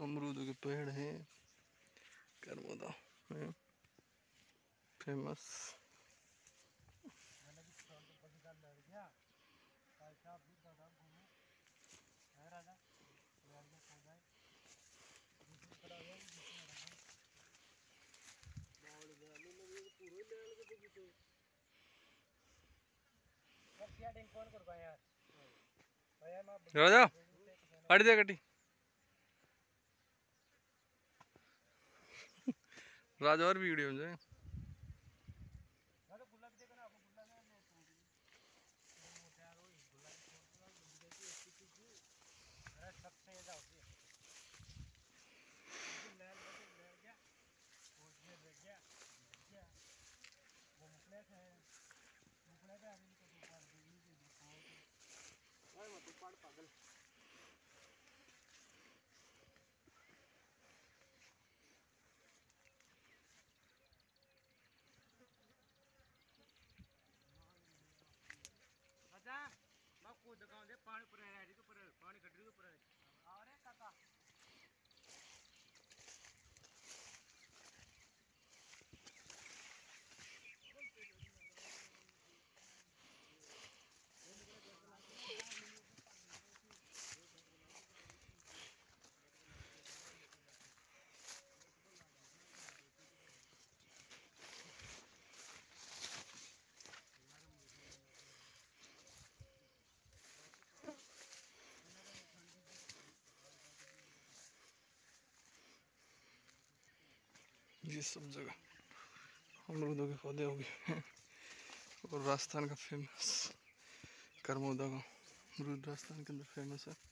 अमरूद के पेड़ हैं। करमोदा है। फ़ेमस राजा हट जा कटी राजा और वीडियो में पानी पुराए पानी कटी पुराए अरे काका ये सब जगह अमरूदों के पौधे हो गए और राजस्थान का फ़ेमस करमोदा का अमरूद राजस्थान के अंदर फ़ेमस है।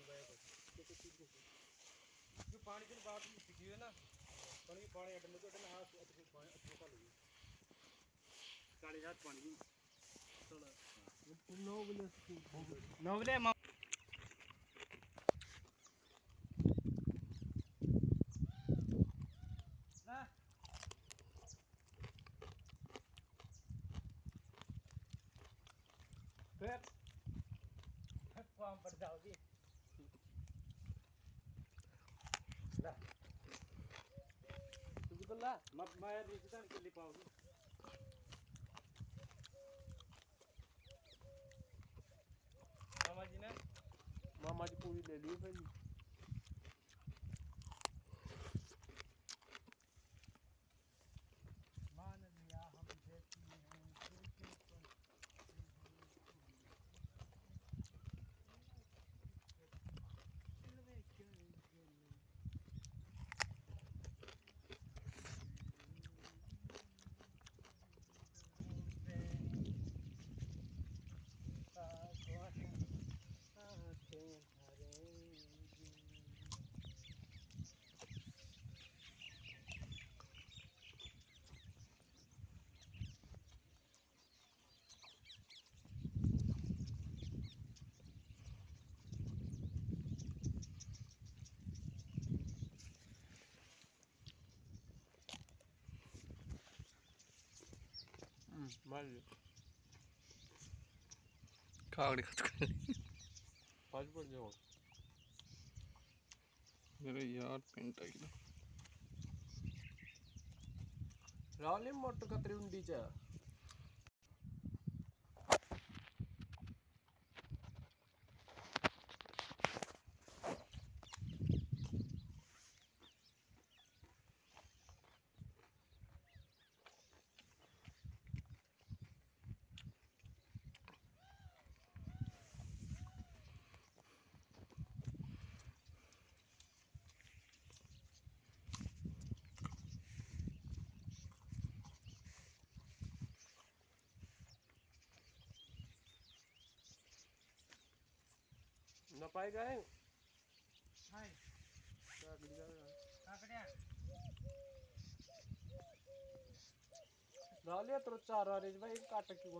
बाय को तो तो तीर को जो पानी के? बाद टिकी है ना पानी पानी अटने तो अटने हाथ अटके पानी अटके का लगी काले हाथ पानी चलो नौ बजे नौ बजे फॉर्म पर जाओगी ला तुझे तो ला मैं मैं रिश्तेदार के लिए पाऊँगी मामा जी ने मामा जी पूरी ले ली भाई मार लियो खागड़े खत कर पाँच पड़ जाओ मेरे यार पेंट आई ना राले मोटर का त्रिउंडी चा। न पाएगा है? हाय क्या गिर जाएगा काकड्या राले तो चार आ रही भाई काट के